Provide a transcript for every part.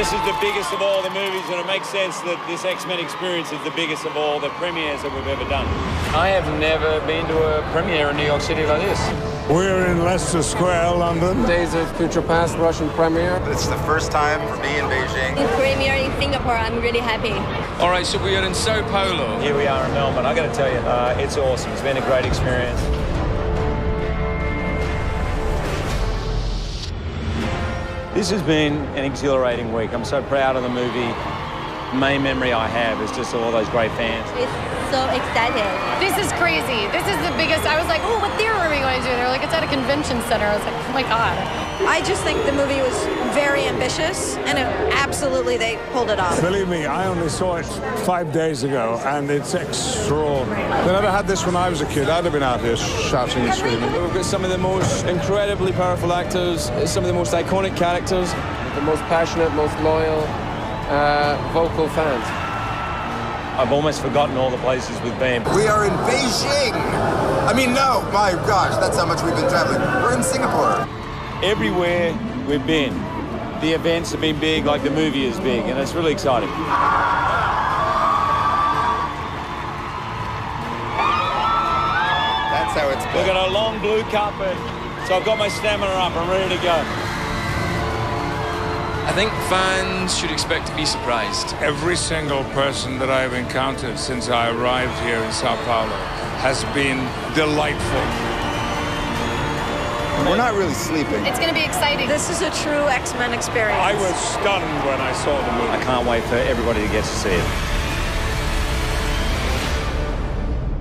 This is the biggest of all the movies, and it makes sense that this X-Men experience is the biggest of all the premieres that we've ever done. I have never been to a premiere in New York City like this. We're in Leicester Square, London. Days of Future Past Russian premiere. It's the first time for me in Beijing. In premiere in Singapore, I'm really happy. All right, so we are in Sao Paulo. Here we are in Melbourne. I got to tell you, uh, it's awesome. It's been a great experience. This has been an exhilarating week. I'm so proud of the movie. Main memory I have is just all those great fans. It's so excited. This is crazy. This is the biggest. I was like, oh, what theater are we going to? Do? They're like, it's at a convention center. I was like, oh my God. I just think the movie was very ambitious, and it, absolutely they pulled it off. Believe me, I only saw it five days ago, and it's extraordinary. They never had this when I was a kid. I'd have been out here shouting and screaming. We've got some of the most incredibly powerful actors, some of the most iconic characters, the most passionate, most loyal, uh, vocal fans. I've almost forgotten all the places we've been. We are in Beijing. I mean, no, my gosh, that's how much we've been traveling. We're in Singapore. Everywhere we've been, the events have been big, like the movie is big, and it's really exciting. That's how it's We've got a long blue carpet, so I've got my stamina up. I'm ready to go. I think fans should expect to be surprised. Every single person that I've encountered since I arrived here in Sao Paulo has been delightful. We're not really sleeping. It's going to be exciting. This is a true X-Men experience. I was stunned when I saw the movie. I can't wait for everybody to get to see it.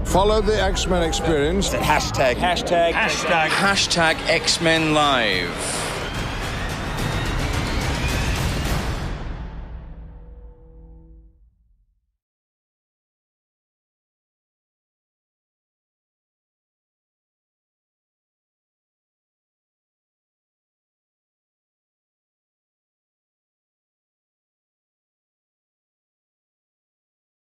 Follow the X-Men experience. Hashtag. Hashtag. Hashtag. Hashtag X-Men Live.